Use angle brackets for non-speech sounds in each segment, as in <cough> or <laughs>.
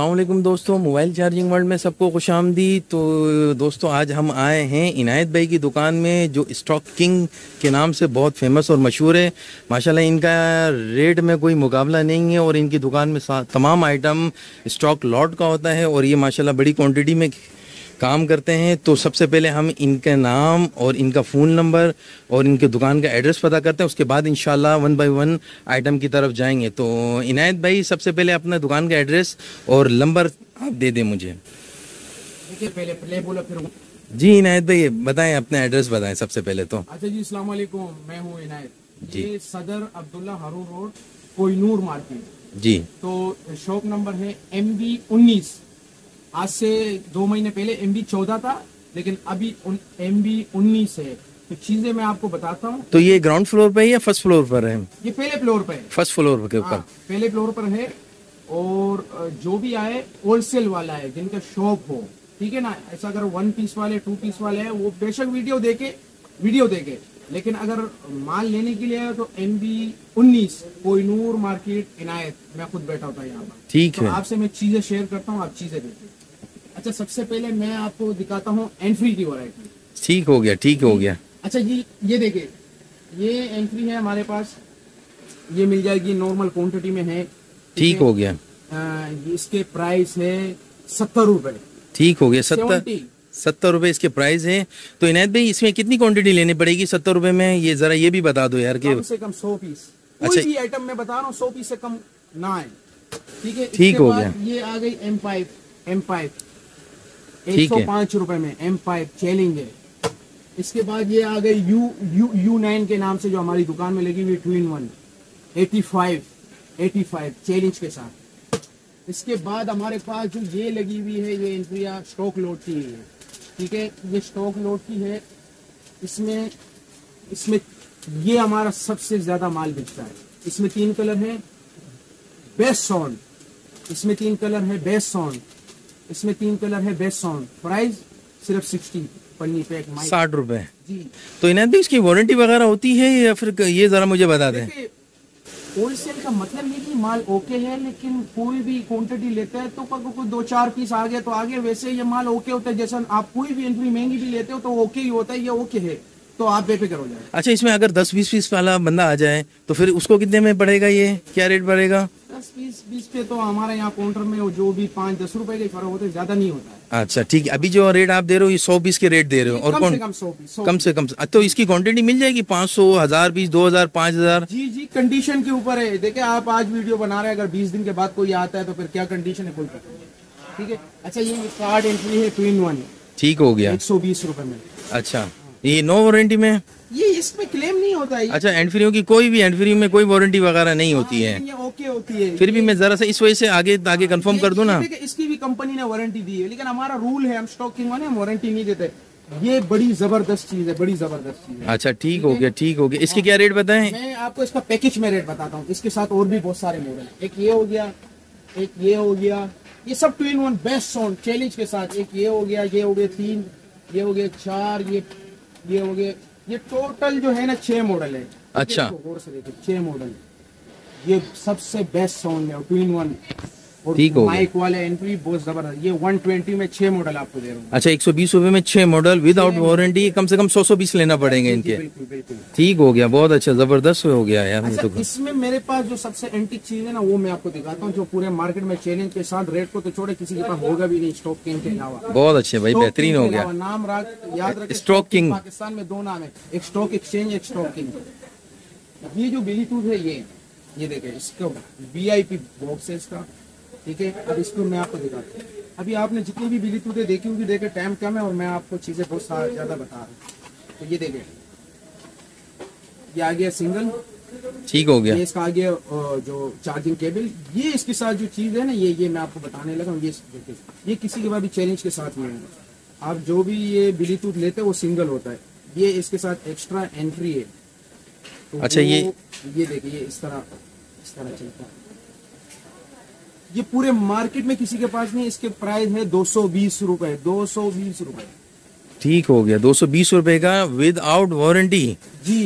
वालेकुम दोस्तों, mobile charging world में सबको खुश आमदी तो दोस्तों, आज हम आए हैं इनायत भाई की दुकान में, जो स्टॉक किंग के नाम से बहुत फ़ेमस और मशहूर है। माशाल्लाह, इनका रेट में कोई मुकाबला नहीं है और इनकी दुकान में तमाम आइटम स्टॉक लॉट का होता है और ये माशाल्लाह बड़ी क्वांटिटी में काम करते हैं तो सबसे पहले हम इनके नाम और इनका फ़ोन नंबर और इनके दुकान का एड्रेस पता करते हैं उसके बाद इन वन बाई वन आइटम की तरफ़ जाएँगे। तो इनायत भाई सबसे पहले अपना दुकान का एड्रेस और नंबर आप दे दें मुझे। पहले पहले बोला फिर जी इनायत भाई बताएँ अपना एड्रेस बताएँ सबसे पहले तो। अच्छा जी अलैक्म मैं हूँ इनायत। जी। Saddar Abdullah Haroon road Kohinoor market. जी। तो शॉप नंबर है एम बी उन्नीस। आज से दो महीने पहले एम बी चौदह था लेकिन अभी एम बी उन्नीस है। तो चीज़ें मैं आपको बताता हूँ। तो ये ग्राउंड फ्लोर पे है या फ़र्स्ट फ्लोर पर है? ये पहले फ्लोर पे है। फ़र्स्ट फ्लोर के ऊपर। हाँ, पहले फ्लोर पर है और जो भी आए होलसेल वाला है जिनका शॉप हो। ठीक है ना? ऐसा अगर वन पीस वाले टू पीस वाले हैं वो बेशक वीडियो देके वीडियो देके लेकिन अगर माल लेने के लिए तो एम बी उन्नीस कोईनूर मार्केट इनायत। मैं खुद बैठा होता यहाँ पर। ठीक तो है। आपसे मैं चीज़ें शेयर करता हूँ आप चीज़ें देते अच्छा सबसे पहले मैं आपको दिखाता हूँ एंट्री की वरायटी ठीक हो गया ठीक हो गया। अच्छा जी ये देखिए ये एंट्री है हमारे पास। ये मिल जाएगी नॉर्मल क्वांटिटी में है। ठीक हो? गया। आ, इसके प्राइस है सत्तर रुपए। ठीक हो गया सत्तर सत्तर रुपए इसके प्राइस है। तो इनायत भाई इसमें कितनी क्वांटिटी लेनी पड़ेगी सत्तर रुपए में? ये जरा ये भी बता दो यार कि कम से कम सौ पीस। अच्छा। भी आइटम में बता रहा हूँ सौ पीस से कम ना आए। ठीक है? ठीक हो गया। ये आ गई एम पाइप एम पाइप एक सौ पाँच रुपए में एम फाइव चैलेंज है। इसके बाद ये आ गई यू यू यू नाइन के नाम से जो हमारी दुकान में लगी हुई two in one eighty five eighty five challenge के साथ। इसके बाद हमारे पास जो ये लगी हुई है ये इंट्रिया स्टॉक लोड की है। ठीक है ये स्टॉक लोड की है। इसमें इसमें ये हमारा सबसे ज़्यादा माल बिकता है। इसमें तीन कलर है बेस्ट सॉन्ड इसमें तीन कलर है बेस्ट सॉन्ड इसमें तीन कलर है बेस्ट साउंड प्राइस सिर्फ़ सिक्सटी पन्नी पे साठ रुपए। जी। तो इन्हें इसकी वारंटी वगैरह होती है या फिर ये जरा मुझे बता दें? होलसेल का मतलब ये कि माल ओके है लेकिन कोई भी क्वांटिटी लेता है तो कोई दो चार पीस आ गया तो आगे वैसे ये माल ओके होता है। जैसा आप कोई भी एंट्री महँगी भी लेते हो तो ओके ही होता है ये ओके है। तो आप बेफिक्र हो जाए। अच्छा इसमें अगर दस बीस पीस वाला बंदा आ जाए तो फिर उसको कितने में पड़ेगा ये? क्या रेट पड़ेगा दस बीस बीस पे तो हमारे यहाँ काउंटर में जो भी पाँच दस रुपए के फ़र्क होते ज़्यादा नहीं होता है। अच्छा ठीक है। अभी जो रेट आप दे रहे हो ये सौ पीस के रेट दे रहे हो और कम से कम सौ पीस कम से कम तो इसकी क्वांटिटी मिल जाएगी? पाँच सौ हज़ार पीस दो हज़ार पाँच हज़ार? जी जी कंडीशन के ऊपर है। देखिए आप आज वीडियो बना रहे हैं अगर बीस दिन के बाद कोई आता है तो फिर क्या कंडीशन है कोई ठीक है? अच्छा ये कार्ड एंट्री है टू इन वन ठीक हो गया। एक सौ बीस रूपए में। अच्छा ये नो वारंटी में? ये इसमें क्लेम नहीं होता है। अच्छा एंड फ्री की कोई भी एंड फ्री में कोई वारंटी वगैरह नहीं होती है ओके होती है। फिर भी मैं जरा सा इस वजह से आगे आगे कंफर्म कर दूँ ना। इसकी भी कंपनी ने वारंटी दी है लेकिन हमारा रूल है हम स्टॉकिंग वाले हम वारंटी नहीं देते। ये बड़ी ज़बरदस्त चीज़ है बड़ी ज़बरदस्त चीज़ है। अच्छा ठीक हो गया ठीक हो गया। इसके क्या रेट बताएँ? मैं आपको इसका पैकेज में रेट बताता हूँ। इसके साथ और भी बहुत सारे मॉडल है। एक ये हो गया एक ये हो गया। ये सब two in one best sound challenge के साथ। एक ये हो गया ये हो गया तीन ये हो गया चार ये ये हो गया ये टोटल जो है ना छह मॉडल है। अच्छा। गौर से देखिए छह मॉडल ये सबसे बेस्ट साउंड है टू इन वन ठीक हो माइक वाले एंट्री बहुत ज़बरदस्त। ये 120 में छह मॉडल आपको दे रहा हूँ। अच्छा एक सौ बीस रूपए में छह मॉडल विदाउट वारंटी कम से कम सौ सौ बीस लेना पड़ेंगे इनके। ठीक हो गया बहुत अच्छा ज़बरदस्त हो गया यार अच्छा, तो इसमें मेरे पास जो सबसे एंटिक चीज़ है ना वो मैं आपको दिखाता हूँ जो पूरे मार्केट में चैलेंज के साथ रेट को तो छोड़े किसी के पास होगा भी नहीं स्टॉक किंग के अलावा। बहुत अच्छे भाई बेहतरीन हो गया। नाम याद रखे स्टॉक किंग पाकिस्तान में दो नाम है एक स्टॉक एक्सचेंज एक स्टॉक किंग ये जो ब्लूटूथ है ये ये देखे इसका वी आई पी बॉक्स है इसका ठीक है? अब इसको मैं आपको दिखाता हूँ। अभी आपने जितनी भी बिजली तुझे देखी होगी देखे टाइम कम है और मैं आपको चीज़ें बहुत ज़्यादा बता रहा हूँ। तो ये देखे। ये आ गया सिंगल ठीक हो गया। ये इसका आगे जो चार्जिंग केबल ये इसके साथ जो चीज़ है ना ये ये मैं आपको बताने लगा ये देखिए ये किसी के बाद भी चैलेंज के साथ नहीं में आप जो भी ये ब्लूटूथ लेते हैं वो सिंगल होता है। ये इसके साथ एक्स्ट्रा एंट्री है। तो अच्छा ये ये देखिए इस तरह इस तरह चलता है। ये पूरे मार्केट में किसी के पास नहीं इसके प्राइस है दो सौ बीस रूपए दो सौ बीस रूपए। ठीक हो गया दो सौ बीस रूपए का विद आउट वारंटी जी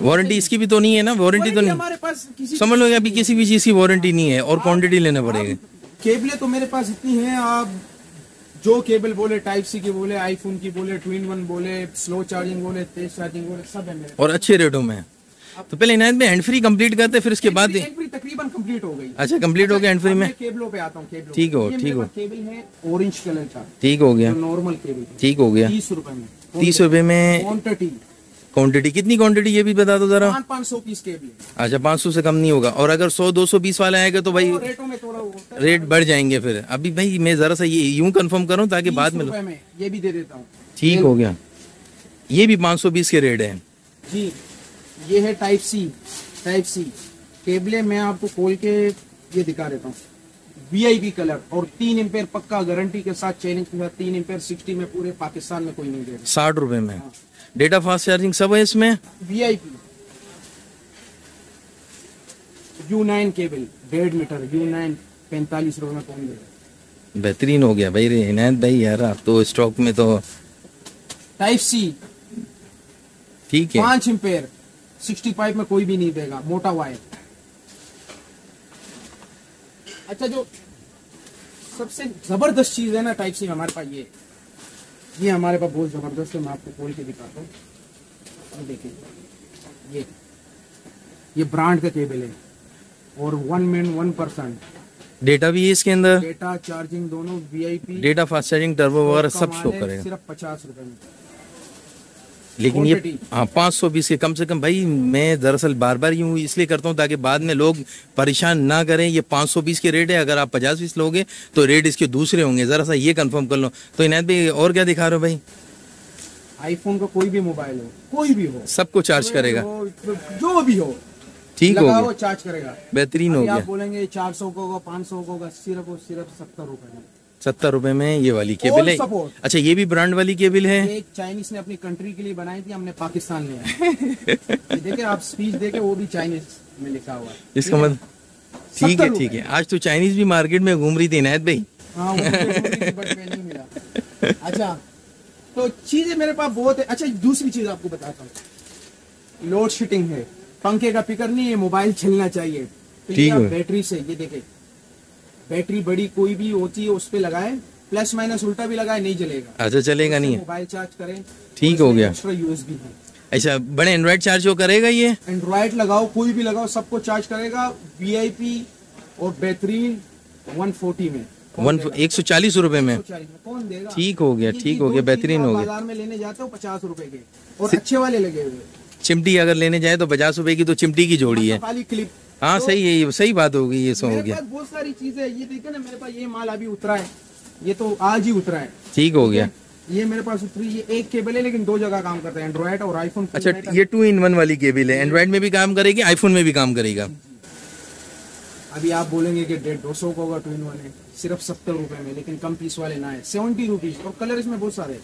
वारंटी इसकी भी तो नहीं है ना? वारंटी तो नहीं। हमारे पास समझ लो अभी किसी भी चीज़ की वारंटी नहीं है और क्वांटिटी लेना पड़ेगा। केबलें तो मेरे पास इतनी है आप जो केबल बोले टाइप सी की बोले आईफोन की बोले ट्विन वन बोले स्लो चार्जिंग बोले तेज चार्जिंग बोले सब है मेरे और अच्छे रेटों में। तो पहले इनायत में हैंड फ्री कंप्लीट करते फिर उसके बाद तकरीबन कंप्लीट हो गई। अच्छा कंप्लीट हो गया हैंड फ्री में? केबलों पे आता हूँ ठीक हो, ठीक हो। केबल है ऑरेंज कलर का। ठीक हो गया। नॉर्मल केबल ठीक हो गया। तीस रुपए में। तीस रुपए में क्वान्टिटी क्वांटिटी कितनी क्वांटिटी ये भी बता दो जरा। पाँच सौ पीस केबल अच्छा पाँच सौ से कम नहीं होगा। और अगर सौ दो सौ बीस वाला आएगा तो भाई तो रेटों में थोड़ा रेट बढ़ जाएँगे फिर। अभी भाई मैं जरा सा ये यूँ कंफर्म करूँ ताकि बाद में में ये भी दे देता हूँ। ठीक हो गया। ये भी पाँच सौ बीस के रेट है। जी। ये है टाइप सी टाइप सी केबले मैं आपको खोल के ये दिखा देता हूँ। वीआईपी कलर और तीन एम्पेयर पक्का गारंटी के साथ चैलेंज के साथ तीन एम्पेयर सिक्सटी में पूरे पाकिस्तान में कोई नहीं दे रहा। साठ रुपए में। डेटा फास्ट चार्जिंग सब है इसमें? वीआईपी यू नाइन केबल डेढ़ मीटर यू नाइन पैंतालीस रुपए में कौन देगा बेहतरीन हो गया भाई रे इनायत भाई यार आप तो स्टॉक में तो टाइप सी ठीक है। पाँच एम्पेयर सिक्सटी फाइव में कोई भी नहीं देगा मोटा वायर अच्छा जो सबसे ज़बरदस्त चीज़ है ना टाइप सी हमारे पास ये। ये हमारे पास बहुत ज़बरदस्त है मैं आपको खोल के दिखाता हूँ। ये देखिए ये ये ब्रांड का केबल है और one man one person data भी है इसके अंदर? डेटा चार्जिंग दोनों VIP data fast charging turbo वगैरह सब शो करेगा। सिर्फ़ पचास रुपए में। लेकिन ये हाँ पाँच सौ बीस के कम से कम भाई मैं दरअसल बार बार यूँ इसलिए करता हूँ ताकि बाद में लोग परेशान ना करें। ये पाँच सौ बीस के रेट है अगर आप पचास बीस लोगे तो रेट इसके दूसरे होंगे। जरा सा ये कंफर्म कर लो। तो इनायत भाई और क्या दिखा रहे हो भाई? आईफोन का कोई भी मोबाइल हो कोई भी हो सबको चार्ज करेगा। जो भी हो ठीक हो चार्ज करेगा। बेहतरीन हो गया। बोलेंगे चार सौ का होगा पाँच सौ का होगा सिर्फ़ और सिर्फ़ सत्तर रुपए में। सत्तर रुपए में ये वाली केबल है। अच्छा ये भी ब्रांड वाली केबल है? एक चाइनीज़ ने अपनी कंट्री के लिए बनाई थी हमने पाकिस्तान में ये देखिए आप स्पीच देखे वो भी चाइनीज़ में लिखा हुआ है। इसका मतलब ठीक है ठीक है। आज तो चाइनीज़ भी मार्केट में घूम रही थी इनायत भाई। हाँ अच्छा तो चीज़ें मेरे पास बहुत है। अच्छा दूसरी चीज़ आपको बताता हूँ। लोड शीटिंग है। पंखे का पिकर नहीं है मोबाइल चलना चाहिए। तो ठीक है। बैटरी से ये देखे बैटरी बड़ी कोई भी होती है उस पे लगाए प्लस माइनस उल्टा भी लगाए नहीं जलेगा। अच्छा चलेगा नहीं मोबाइल चार्ज करें ठीक हो गया। एक्स्ट्रा यूएसबी है। अच्छा बड़े एंड्रॉइड चार्ज वो करेगा ये? एंड्रॉइड लगाओ कोई भी लगाओ सबको चार्ज करेगा वीआईपी और बेहतरीन 140 में। वन एक सौ चालीस रूपए में? कौन देगा? ठीक हो गया ठीक हो गया बेहतरीन हो गया। बाज़ार में लेने जाते हो पचास रूपए के और अच्छे वाले लगे हुए। चिमटी अगर लेने जाए तो पचास रूपए की तो चिमटी की जोड़ी है। खाली क्लिप हाँ सही है सही बात हो गई ये सो हो गया। बहुत सारी चीज़ें। ये देखिए ना मेरे पास ये माल अभी उतरा है। ये तो आज ही उतरा है। ठीक हो गया। ये मेरे पास उतरी ये एक केबल है लेकिन दो जगह काम करता है एंड्रॉइड और आईफोन अच्छा ये टू इन वन वाली केबल है। एंड्रॉइड में भी काम करेगी आईफोन में भी काम करेगा। अभी आप बोलेंगे कि डेढ़ दो सौ का होगा टू इन वन है। सिर्फ़ सत्तर रुपए में लेकिन कम पीस वाले ना है। सेवेंटी रुपीज़ और कलर इसमें बहुत सारे। ये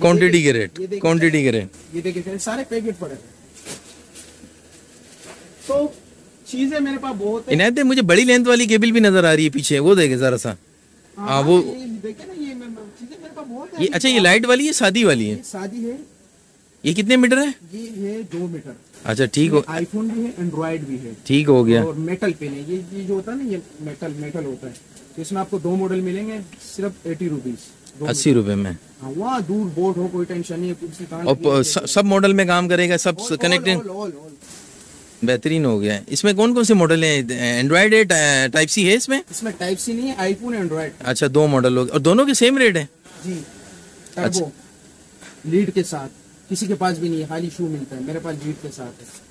क्वांटिटी के रेट क्वांटिटी के रेट ये देखिए सारे पैकेट पड़े तो चीज़ें मेरे पास बहुत है। इनायत मुझे बड़ी लेंथ वाली केबल भी नज़र आ रही है पीछे वो देखे जरा सा। हाँ वो ये देखिए ना ये चीज़ें मेरे पास बहुत है। ये अच्छा ये लाइट वाली है शादी वाली है? शादी है। ये कितने मीटर है? ये है दो मीटर। अच्छा ठीक हो आईफोन भी है एंड्रॉइड भी है। ठीक हो गया। और मेटल पेन है। ये ये जो होता है ना ये मेटल मेटल होता है। तो इसमें आपको दो मॉडल मिलेंगे सिर्फ़ एटी रुपीज़ अस्सी रुपए में। हाँ वहाँ दूर बोर्ड हो कोई टेंशन नहीं है और सब मॉडल में काम करेगा सब कनेक्टेड बेहतरीन हो गया है। इसमें कौन कौन से मॉडल है? एंड्रॉइड है टाइप सी है इसमें? इसमें टाइप सी नहीं है आईफोन एंड्रॉइड अच्छा दो मॉडल हो गए। और दोनों के सेम रेट है? जी। अच्छा। लीड के साथ। किसी के पास भी नहीं है खाली शू मिलता है। मेरे पास लीड के साथ है।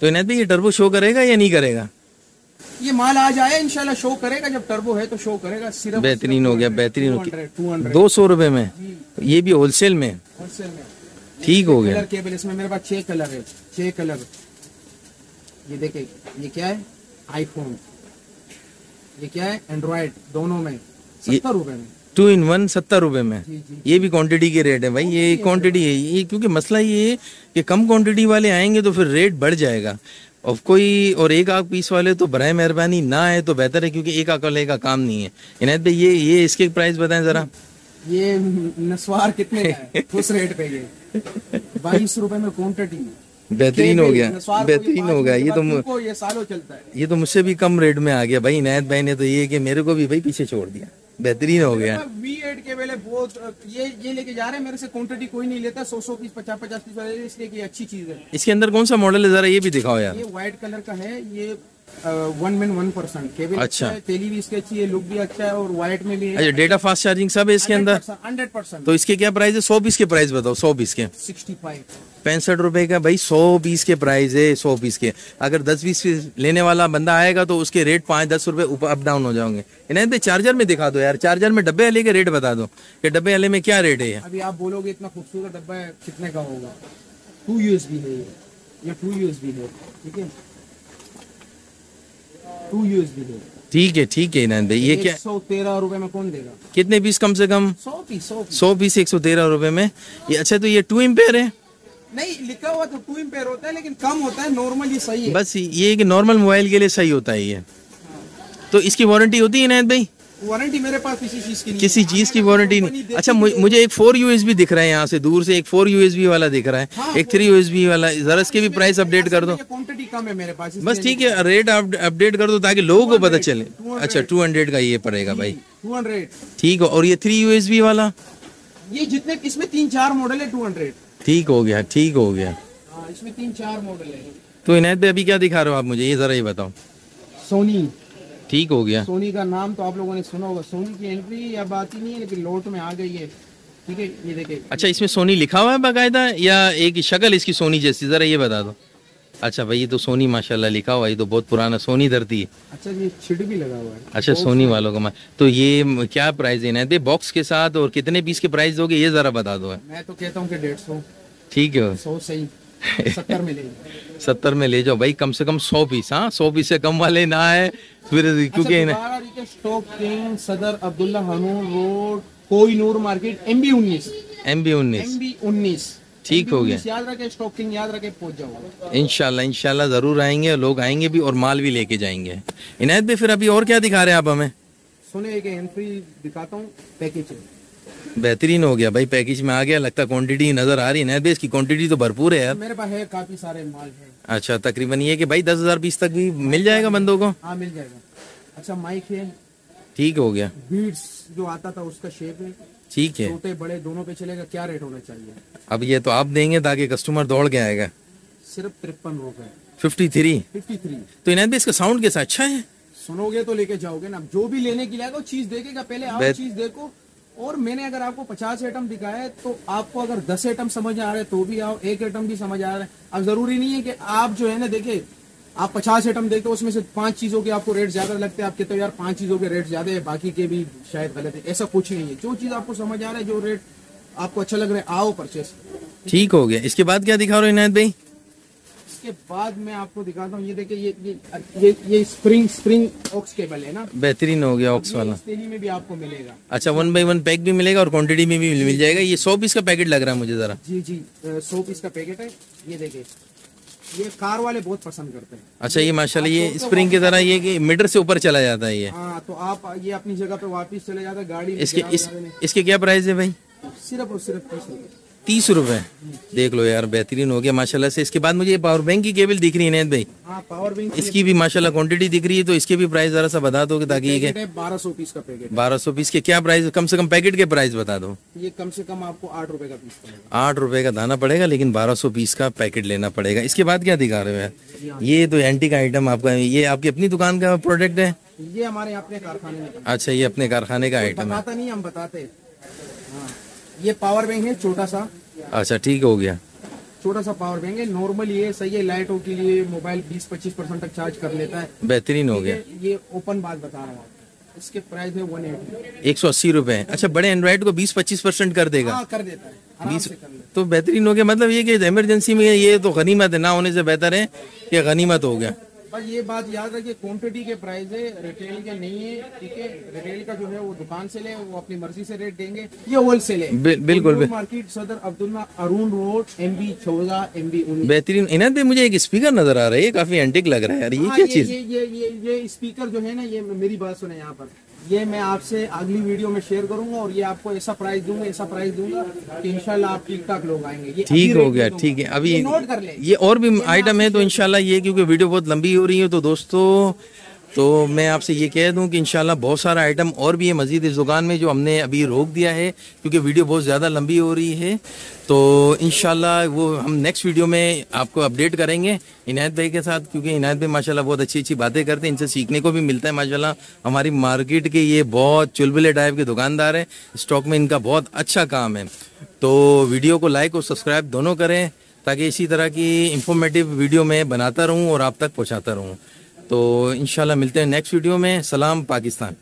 तो इनायत भाई ये टर्बो शो करेगा या नहीं करेगा? ये माल आज आया इंशाल्लाह शो करेगा। जब टर्बो है तो शो करेगा। सिर्फ़ बेहतरीन हो गया बेहतरीन हो गया। दो सौ रुपए में। ये भी होलसेल में। होलसेल में। ठीक हो गया। कलर केबल इसमें मेरे पास छह कलर है छह कलर ये देखे ये क्या है? आईफोन ये क्या है? एंड्रॉइड दोनों में। सत्तर रुपए में। टू इन वन सत्तर रुपए में। जी जी। ये भी क्वांटिटी के रेट है भाई ये क्वांटिटी है। ये क्योंकि मसला ये है कि कम क्वांटिटी वाले आएँगे तो फिर रेट बढ़ जाएगा। और कोई और एक आग पीस वाले तो बरए मेहरबानी ना आए तो बेहतर है क्योंकि एक आग वाले का काम नहीं है। इनायत भाई ये ये इसके प्राइस बताएँ जरा। ये नस्वार कितने का है? <laughs> उस रेट पे ये। बाईस रुपए में क्वांटिटी बेहतरीन हो गया बेहतरीन हो गया ये तो ये सालों चलता है। ये तो मुझसे भी कम रेट में आ गया भाई इनायत भाई ने तो ये कि मेरे को भी भाई पीछे छोड़ दिया बेहतरीन हो गया। वी एट के वेले बहुत ये ये लेके जा रहे हैं मेरे से क्वांटिटी कोई नहीं लेता सौ सौ पीस पचास पचास पीस इसलिए कि अच्छी चीज़ है। इसके अंदर कौन सा मॉडल है जरा ये भी दिखाओ यार। ये व्हाइट कलर का है ये one man one person cable अच्छा। अच्छा तेली भी इसकी अच्छी है लुक भी अच्छा है और व्हाइट में भी अच्छा डेटा फास्ट चार्जिंग सब है इसके अंदर? हंड्रेड परसेंट तो इसके क्या प्राइस है? सौ पीस के प्राइस बताओ सौ पीस के। सिक्सटी फाइव पैंसठ रुपए का भाई सौ पीस के प्राइस है सौ पीस के। अगर दस बीस लेने वाला बंदा आएगा तो उसके रेट पाँच दस रुपए ऊपर अप डाउन हो जाएँगे इन्हें भाई चार्जर में दिखा दो यार चार्जर में डब्बे वाले के रेट बता दो कि डब्बे वाले में क्या रेट है अभी आप बोलोगे इतना खूबसूरत डब्बा कितने का होगा? टू यूएसबी है ये। टू यूएसबी है ठीक है? टू यूएसबी ठीक है ठीक है भाई। ये क्या सौ तेरह रुपए में कौन देगा? कितने पीस कम से कम? सौ पीस सौ पीस एक सौ तेरह रुपए में। ये अच्छा तो ये टू इम्पेयर है। नहीं लिखा हुआ तो टू इम्पेयर होता है लेकिन कम होता है नॉर्मल ये सही है। बस ये कि नॉर्मल मोबाइल के लिए सही होता है ये। तो इसकी वारंटी होती है इनायत भाई? वारंटी मेरे पास किसी चीज़ की किसी चीज़ की वारंटी नहीं। अच्छा मुझे एक फोर यूएसबी दिख रहा है यहाँ से दूर से एक फोर यूएसबी वाला दिख रहा है। हाँ, एक थ्री यूएसबी वाला। जरा इसके भी प्राइस अपडेट कर दो। क्वांटिटी कम है मेरे पास बस ठीक है रेट अपडेट कर दो ताकि लोगों को पता चले। अच्छा टू हंड्रेड का ये पड़ेगा भाई। टू हंड्रेड ठीक है और ये थ्री यूएसबी वाला? ये जितने इसमें तीन चार मॉडल है टू हंड्रेड ठीक हो गया ठीक हो गया। हाँ इसमें तीन चार मॉडल है। तो इनायत भाई अभी क्या दिखा रहे हो आप मुझे ये जरा ये बताओ। सोनी ठीक हो गया। सोनी का नाम तो आप लोगों ने सुना होगा। सोनी की एंट्री या बात ही नहीं है लेकिन लोट में आ गई है। ठीक है ये देखिए। अच्छा इसमें सोनी लिखा हुआ है बाकायदा या एक शक्ल इसकी सोनी जैसी? जरा ये बता दो। अच्छा भाई ये तो सोनी माशाल्लाह लिखा हुआ है। ये तो बहुत पुराना सोनी धरती है। अच्छा ये छिड़ भी लगा हुआ है। अच्छा सोनी वालों का तो ये क्या प्राइस देना है? बॉक्स के साथ और कितने पीस के प्राइस दोगे? ये जरा बता दो। मैं तो कहता हूँ कि डेढ़ सौ। ठीक है। सौ सही। सत्तर में लेंगे सत्तर में ले जाओ। भाई कम से कम सौ पीस हाँ? सौ पीस से कम वाले ना है फिर क्योंकि अच्छा, किंग सदर Abdullah हनूर road Kohinoor market M B उन्नीस। एम बी उन्नीस। एम बी उन्नीस। ठीक हो गया। याद रखे स्टॉक किंग याद रखे पहुँच जाओ। इनशाला इनशाला ज़रूर आएँगे लोग आएँगे भी और माल भी लेके जाएँगे। इनायत भी फिर अभी और क्या दिखा रहे हैं आप हमें? सुने एक एंट्री दिखाता हूँ पैकेज बेहतरीन हो गया भाई पैकेज में आ गया लगता क्वांटिटी नज़र आ रही है। इनायत भाई इसकी क्वांटिटी तो भरपूर है यार। मेरे पास है काफ़ी सारे माल है। अच्छा तकरीबन ये कि भाई दस हज़ार पीस तक भी मिल जाएगा बंदों को? हाँ मिल जाएगा। अच्छा माइक है। ठीक हो गया। बीड्स जो आता था उसका शेप है। ठीक है। छोटे बड़े दोनों पे चलेगा। क्या रेट होना चाहिए? अब ये तो आप देंगे ताकि कस्टमर दौड़ के आएगा। सिर्फ़ तिरपन रुपए। फिफ्टी थ्री फिफ्टी थ्री तो इनायत इसका साउंड कैसा अच्छा है? सुनोगे तो लेके जाओगे ना। जो भी लेने के लिए चीज़ देखेगा। पहले आप चीज़ देखो। और मैंने अगर आपको पचास आइटम दिखाया है तो आपको अगर दस आइटम समझ आ रहे तो भी आओ, एक आइटम भी समझ आ रहा है। अब ज़रूरी नहीं है कि आप जो है ना देखे आप पचास आइटम देखते हो, उसमें से पाँच चीज़ों के आपको रेट ज़्यादा लगते हैं आप कहते हो यार पाँच चीज़ों के रेट ज़्यादा है, बाकी के भी शायद गलत है। ऐसा कुछ नहीं है। जो चीज़ आपको समझ आ रहा है, जो रेट आपको अच्छा लग रहा है, आओ परचेस ठीक हो गया। इसके बाद क्या दिखा रहे हो, इनायत भाई? इसके बाद मैं आपको दिखाता हूँ ये देखिए ये ये ये ये स्प्रिंग स्प्रिंग ऑक्स केबल है ना? बेहतरीन हो गया ऑक्स वाला। में भी आपको मिलेगा। अच्छा वन बाई वन पैक भी मिलेगा और क्वांटिटी में भी मिल जाएगा। ये सौ पीस का पैकेट लग रहा है मुझे जरा। जी जी सौ पीस का पैकेट है। ये देखिए ये कार वाले बहुत पसंद करते हैं। अच्छा ये माशाल्लाह ये स्प्रिंग की तरह ये कि मीटर से ऊपर चला जाता है ये। हाँ तो आप ये अपनी जगह पे वापस चले जाते हैं, गाड़ी इसके इस इसके क्या प्राइस है भाई? सिर्फ़ और सिर्फ़ तीस रुपए। तीस रुपए देख लो यार बेहतरीन हो गया माशाल्लाह से। इसके बाद मुझे ये पावर बैंक की केबल दिख रही है इनायत भाई। हाँ पावर बैंक इसकी भी माशाल्लाह क्वांटिटी दिख रही है तो इसके भी प्राइस जरा सा बता दो ताकि ये बारह सौ पीस का पैकेट बारह सौ पीस के क्या प्राइस कम से कम पैकेट के प्राइस बता दो। ये कम से कम आपको आठ रुपए का पीस आठ रुपए का दाना पड़ेगा लेकिन बारह सौ पीस का पैकेट लेना पड़ेगा। इसके बाद क्या दिखा रहे हो यार? ये तो एंटी का आइटम आपका ये आपकी अपनी दुकान का प्रोडक्ट है? ये हमारे अपने कारखाने में। अच्छा ये अपने कारखाने का आइटम है। नहीं हम बताते हाँ। ये पावर बैंक है छोटा सा। अच्छा ठीक हो गया। छोटा सा पावर बैंक है नॉर्मल ये सही है लाइटों के लिए मोबाइल 20-25 परसेंट तक चार्ज कर लेता है। बेहतरीन हो गया। ये ये ओपन बात बता रहा हूँ इसके प्राइस है वन एटी एक सौ अस्सी रूपए अच्छा बड़े एंड्रॉइड को बीस पच्चीस परसेंट कर देगा। हाँ कर देता है। आराम से कर लेता तो बेहतरीन हो गया। मतलब ये कि इमरजेंसी में ये तो गनीमत है ना होने से बेहतर है कि गनीमत हो गया। है बस ये बात याद रखिए क्वांटिटी के प्राइस है रिटेल के नहीं है ठीक है? रिटेल का जो है वो दुकान से ले वो अपनी मर्ज़ी से रेट देंगे ये होलसेल है। बिल- बिल्कुल market Saddar Abdullah Haroon road M B चौदह एम बी बेहतरीन इन्हें मुझे एक स्पीकर नज़र आ रहा है काफ़ी एंटिक लग रहा है यार ये हाँ, क्या चीज़? ये ये ये स्पीकर जो है ना ये मेरी बात सुने यहाँ पर। ये मैं आपसे अगली वीडियो में शेयर करूँगा और ये आपको ऐसा प्राइस दूँगा ऐसा प्राइस दूँगा कि इंशाल्लाह आप ठीक ठाक लोग आएँगे। ये ठीक हो गया ठीक है अभी ये नोट कर ले। ये और भी आइटम है तो इंशाल्लाह ये क्योंकि वीडियो बहुत लंबी हो रही है तो दोस्तों तो मैं आपसे ये कह दूँ कि इंशाल्लाह बहुत सारा आइटम और भी है मजीद इस दुकान में जो हमने अभी रोक दिया है, क्योंकि वीडियो बहुत ज़्यादा लंबी हो रही है। तो इंशाल्लाह वो हम नेक्स्ट वीडियो में आपको अपडेट करेंगे इनायत भाई के साथ, क्योंकि इनायत भाई माशाल्लाह बहुत अच्छी अच्छी बातें करते हैं, इनसे सीखने को भी मिलता है माशाल्लाह। हमारी मार्केट के ये बहुत चुलबुले टाइप के दुकानदार हैं स्टॉक में इनका बहुत अच्छा काम है। तो वीडियो को लाइक और सब्सक्राइब दोनों करें, ताकि इसी तरह की इंफॉर्मेटिव वीडियो मैं बनाता रहूँ और आप तक पहुँचाता रहूँ। तो इनशाला मिलते हैं नेक्स्ट वीडियो में। सलाम पाकिस्तान।